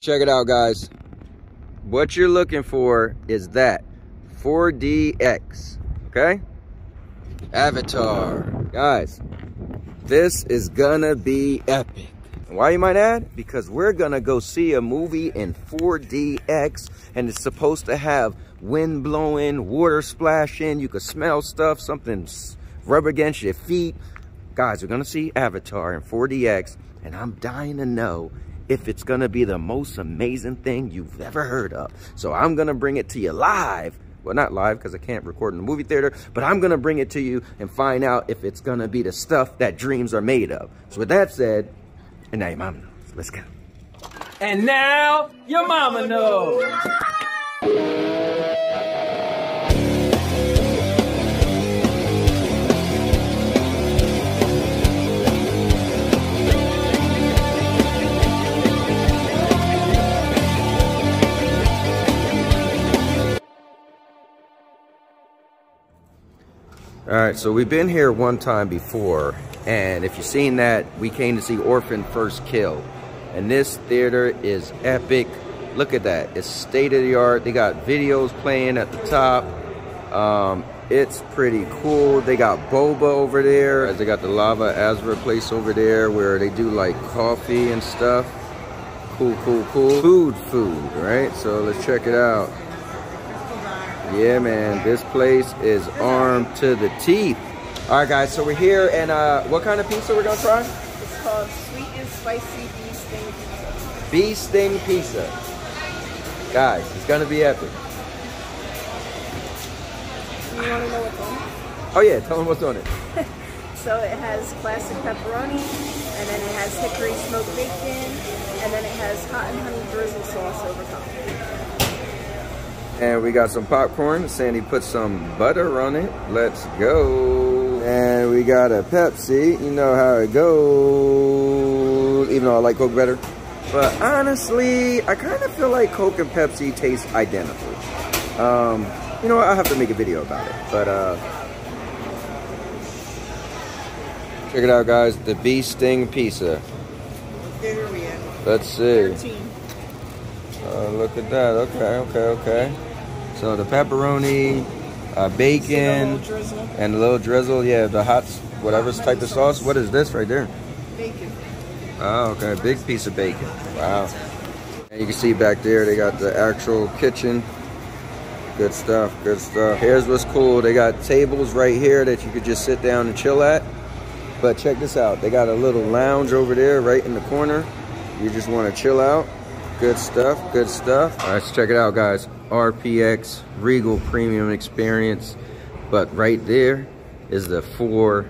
Check it out, guys. What you're looking for is that 4DX, okay? Avatar. Guys, this is gonna be epic. Why you might add? Because we're gonna go see a movie in 4DX and it's supposed to have wind blowing, water splashing, you could smell stuff, something rub against your feet. Guys, we're gonna see Avatar in 4DX and I'm dying to know if it's gonna be the most amazing thing you've ever heard of. So I'm gonna bring it to you live. Well, not live because I can't record in the movie theater, but I'm gonna bring it to you and find out if it's gonna be the stuff that dreams are made of. So with that said, and now your mama knows. Let's go. And now your mama knows. All right, so we've been here one time before, and if you've seen that, we came to see Orphan First Kill. And this theater is epic. Look at that, it's state of the art. They got videos playing at the top. Um, it's pretty cool. They got boba over there. As they got the Lavazza place over there where they do like coffee and stuff. Cool, cool, cool. Food, food, right? So let's check it out. Yeah, man, this place is armed to the teeth. All right, guys, so we're here, and uh, what kind of pizza we're gonna try? It's called sweet and spicy bee sting pizza. Bee sting pizza. Guys, it's gonna be epic. You want to know what's on it? Oh yeah, tell them what's on it. So it has classic pepperoni, and then it has hickory smoked bacon, and then it has hot and honey drizzle sauce over top. And we got some popcorn. Sandy put some butter on it. Let's go. And we got a Pepsi. You know how it goes. Even though I like Coke better. But honestly, I kind of feel like Coke and Pepsi taste identical. Um, you know what? I'll have to make a video about it. But uh, check it out, guys. The Bee Sting Pizza. Let's see. 13. Uh, look at that. Okay, okay, okay. So the pepperoni, uh, bacon, drizzle, and a little drizzle. Yeah, the hot, whatever type of sauce. What is this right there? bacon. Oh, okay. Big piece of bacon. Wow. And you can see back there, they got the actual kitchen. Good stuff, good stuff. Here's what's cool. They got tables right here that you could just sit down and chill at. But check this out. They got a little lounge over there right in the corner. You just want to chill out. Good stuff, good stuff. All right, let's check it out, guys. RPX Regal Premium Experience. But right there is the 4DX.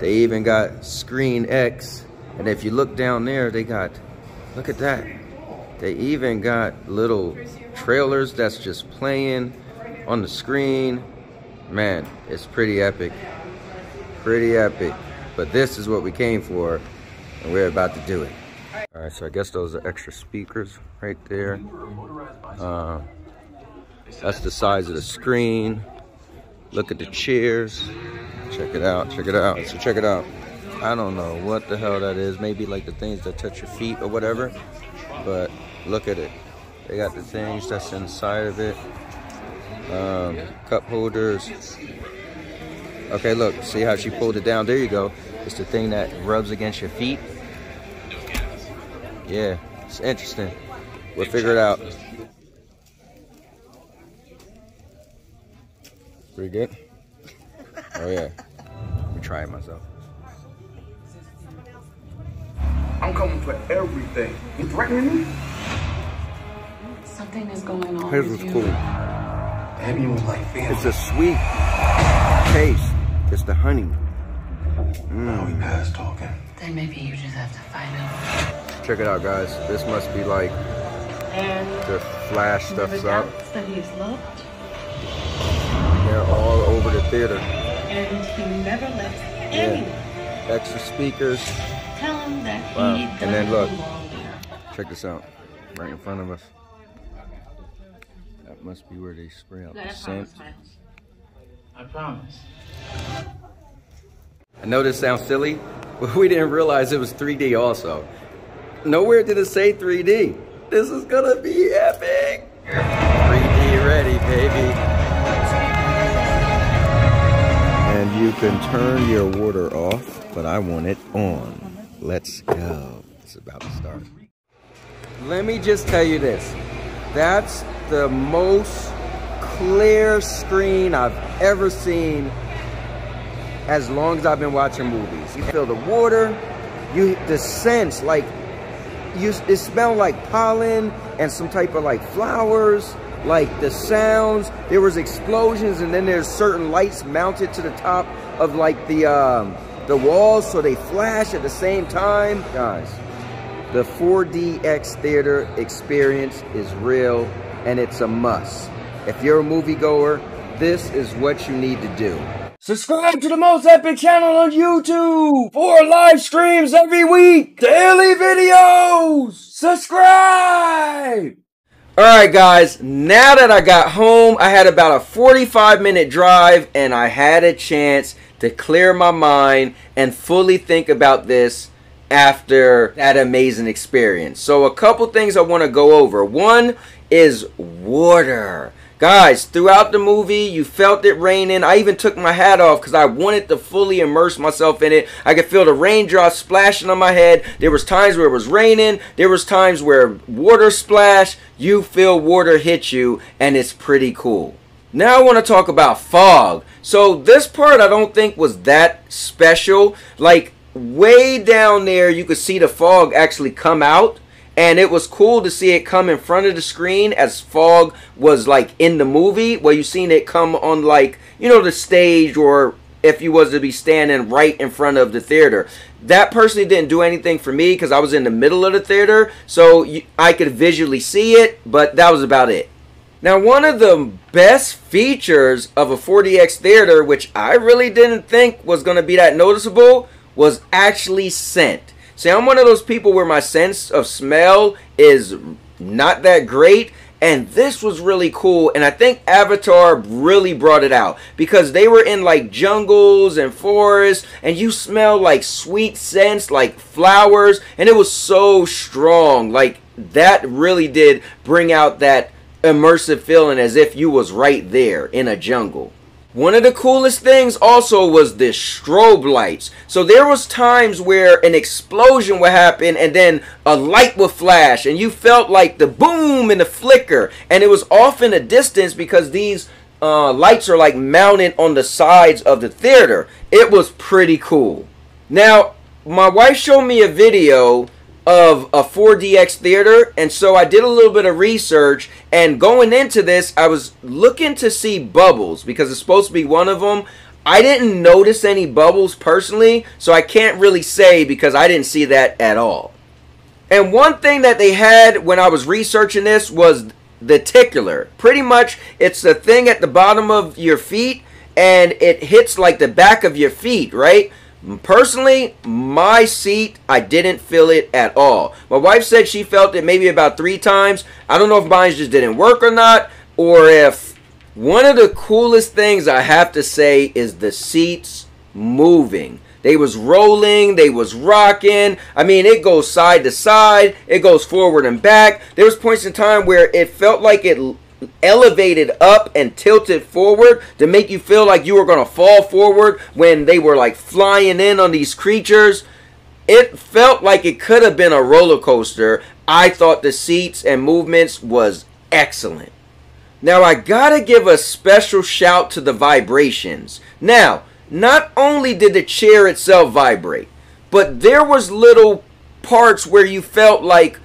They even got Screen X. And if you look down there, they got, look at that. They even got little trailers that's just playing on the screen. Man, it's pretty epic. Pretty epic. But this is what we came for, and we're about to do it. Right, so I guess those are extra speakers right there. Uh, that's the size of the screen. Look at the chairs. Check it out, check it out. So check it out. I don't know what the hell that is. Maybe like the things that touch your feet or whatever. But look at it. They got the things that's inside of it. Um, cup holders. Okay, look, see how she pulled it down? There you go. It's the thing that rubs against your feet. Yeah, it's interesting. We'll figure it out. Pretty good? Oh yeah. Let me try it myself. I'm coming for everything. You threatening me? Something is going on. Here's with what's you. cool. Abby was like family. It's a sweet taste. It's the honey. Now we mm. past talking. Then maybe you just have to find out. Check it out, guys. This must be like And the flash never stuff's up. doubts that he's loved, They're all over the theater. and he never lets Yeah. anyone Extra speakers. tell him that Wow. he And then look. Check this out. Right in front of us. That must be where they spray out the scent. I promise. I know this sounds silly, but we didn't realize it was 3D also. Nowhere did it say 3D. This is gonna be epic. 3D ready, baby. And you can turn your water off, but I want it on. Let's go. It's about to start. Let me just tell you this. That's the most clear screen I've ever seen as long as I've been watching movies. You feel the water, you the sense like you it smelled like pollen and some type of like flowers, like the sounds. There was explosions and then there's certain lights mounted to the top of like the um, the walls so they flash at the same time. Guys, the 4DX theater experience is real and it's a must. If you're a moviegoer, this is what you need to do. Subscribe to the Most Epic channel on YouTube for live streams every week, daily videos. Subscribe. All right, guys, now that I got home, I had about a 45 minute drive and I had a chance to clear my mind and fully think about this after that amazing experience. So, a couple things I want to go over. One is water. Guys, throughout the movie, you felt it raining. I even took my hat off because I wanted to fully immerse myself in it. I could feel the raindrops splashing on my head. There was times where it was raining. There was times where water splashed. You feel water hit you, and it's pretty cool. Now I want to talk about fog. So this part I don't think was that special. Like way down there, you could see the fog actually come out and it was cool to see it come in front of the screen as fog was like in the movie where you seen it come on like you know the stage or if you was to be standing right in front of the theater. That personally didn't do anything for me because i was in the middle of the theater so i could visually see it but that was about it. Now one of the best features of a 4dx theater which i really didn't think was going to be that noticeable was actually scent See, I'm one of those people where my sense of smell is not that great. And this was really cool. And I think Avatar really brought it out. Because they were in like jungles and forests. And you smell like sweet scents, like flowers. And it was so strong. Like that really did bring out that immersive feeling as if you was right there in a jungle. One of the coolest things also was the strobe lights. So there was times where an explosion would happen and then a light would flash and you felt like the boom and the flicker. And it was off in a distance because these uh, lights are like mounted on the sides of the theater. It was pretty cool. Now, my wife showed me a video of a 4DX theater, and so I did a little bit of research. And going into this, I was looking to see bubbles because it's supposed to be one of them. I didn't notice any bubbles personally, so I can't really say because I didn't see that at all. And one thing that they had when I was researching this was the tickler. Pretty much, it's the thing at the bottom of your feet, and it hits like the back of your feet, right? Personally, my seat, I didn't feel it at all. My wife said she felt it maybe about three times. I don't know if mine just didn't work or not, or if one of the coolest things I have to say is the seats moving. They was rolling, they was rocking. I mean, it goes side to side, it goes forward and back. There was points in time where it felt like it elevated up and tilted forward to make you feel like you were going to fall forward when they were like flying in on these creatures. It felt like it could have been a roller coaster. I thought the seats and movements was excellent. Now I gotta give a special shout to the vibrations. Now, not only did the chair itself vibrate, but there was little parts where you felt like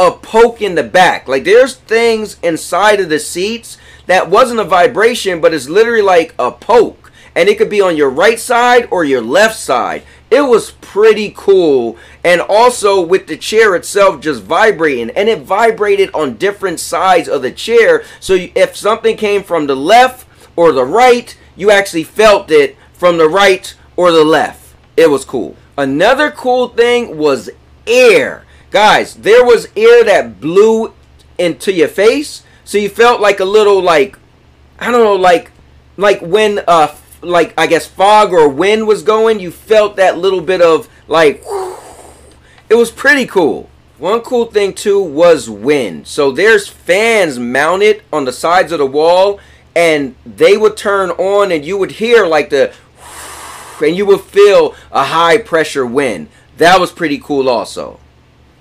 a poke in the back. Like there's things inside of the seats that wasn't a vibration, but it's literally like a poke. And it could be on your right side or your left side. It was pretty cool. And also with the chair itself just vibrating. And it vibrated on different sides of the chair. So if something came from the left or the right, you actually felt it from the right or the left. It was cool. Another cool thing was air. Guys, there was air that blew into your face, so you felt like a little like I don't know, like like when uh like I guess fog or wind was going, you felt that little bit of like it was pretty cool. One cool thing too was wind. So there's fans mounted on the sides of the wall and they would turn on and you would hear like the and you would feel a high pressure wind. That was pretty cool also.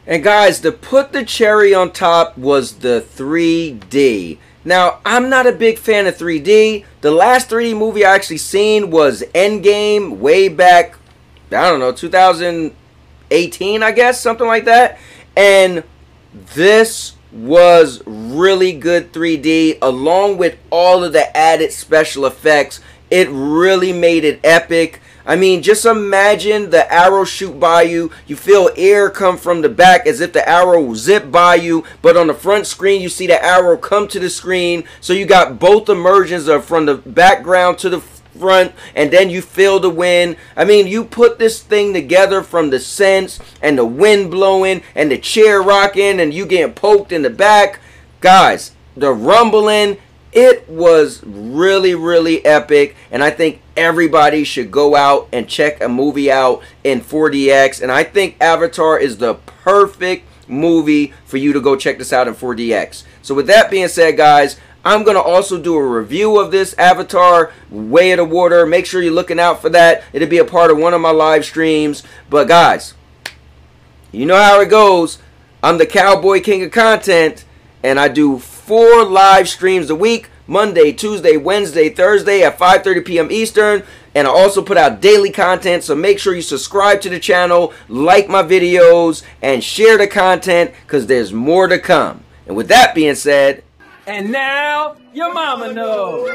And guys, to put the cherry on top was the 3D. Now, I'm not a big fan of 3D. The last 3D movie I actually seen was Endgame way back, I don't know, 2018, I guess, something like that. And this was really good 3D along with all of the added special effects. It really made it epic. I mean, just imagine the arrow shoot by you. You feel air come from the back as if the arrow zip by you. But on the front screen, you see the arrow come to the screen. So you got both immersions of from the background to the front and then you feel the wind. I mean, you put this thing together from the sense and the wind blowing and the chair rocking and you getting poked in the back. Guys, the rumbling, it was really, really epic. And I think everybody should go out and check a movie out in 4DX. And I think Avatar is the perfect movie for you to go check this out in 4DX. So with that being said, guys, I'm going to also do a review of this Avatar Way of the Water. Make sure you're looking out for that. It'll be a part of one of my live streams. But guys, you know how it goes. I'm the Cowboy King of Content, and I do four live streams a week. Monday, Tuesday, Wednesday, Thursday at 5.30 p.m. Eastern. And I also put out daily content, so make sure you subscribe to the channel, like my videos, and share the content because there's more to come. And with that being said, And now, your mama knows.